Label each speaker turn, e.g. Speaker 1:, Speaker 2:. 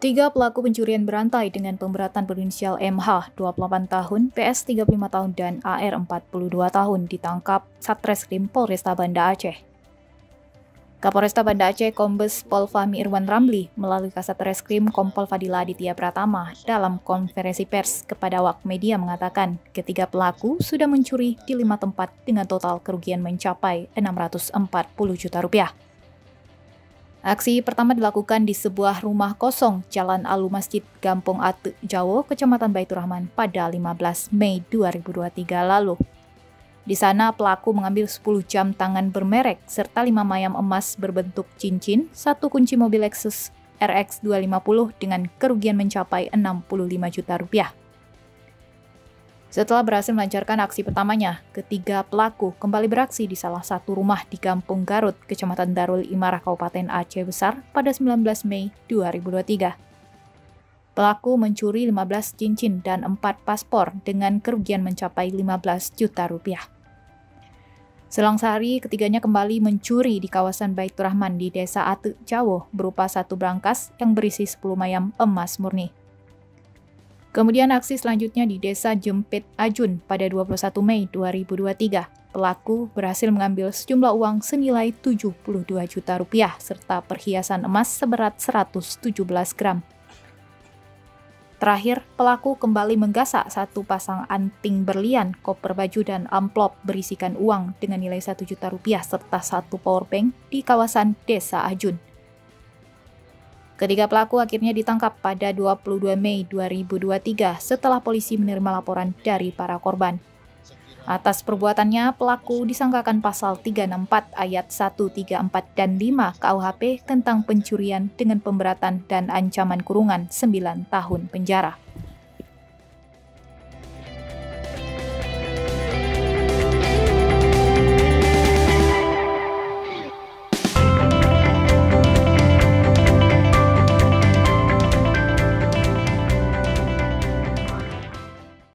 Speaker 1: Tiga pelaku pencurian berantai dengan pemberatan berinisial MH, 28 tahun, PS 35 tahun, dan AR 42 tahun ditangkap Satreskrim Polresta Banda Aceh. Kapolresta Banda Aceh Kombes Pol Fahmi Irwan Ramli melalui Kasat Reskrim Kompol Fadila Aditya Pratama dalam konferensi pers kepada Wak Media mengatakan ketiga pelaku sudah mencuri di lima tempat dengan total kerugian mencapai 640 juta rupiah. Aksi pertama dilakukan di sebuah rumah kosong Jalan Alu Masjid Gampung Ate Jawo, Kecamatan Baitur Rahman pada 15 Mei 2023 lalu. Di sana pelaku mengambil 10 jam tangan bermerek serta 5 mayam emas berbentuk cincin, satu kunci mobil Lexus RX 250 dengan kerugian mencapai 65 juta rupiah. Setelah berhasil melancarkan aksi pertamanya, ketiga pelaku kembali beraksi di salah satu rumah di Kampung Garut, Kecamatan Darul Imarah, Kabupaten Aceh Besar pada 19 Mei 2023. Pelaku mencuri 15 cincin dan 4 paspor dengan kerugian mencapai 15 juta rupiah. Selang sehari, ketiganya kembali mencuri di kawasan Baitur Rahman di Desa Ate Jawo berupa satu berangkas yang berisi 10 mayam emas murni. Kemudian aksi selanjutnya di Desa Jempit Ajun pada 21 Mei 2023. Pelaku berhasil mengambil sejumlah uang senilai 72 juta rupiah serta perhiasan emas seberat 117 gram. Terakhir, pelaku kembali menggasak satu pasang anting berlian, koper baju, dan amplop berisikan uang dengan nilai 1 juta rupiah serta satu powerbank di kawasan Desa Ajun. Ketiga pelaku akhirnya ditangkap pada 22 Mei 2023 setelah polisi menerima laporan dari para korban. Atas perbuatannya, pelaku disangkakan pasal 364 ayat 1, 3, 4, dan 5 KUHP tentang pencurian dengan pemberatan dan ancaman kurungan 9 tahun penjara.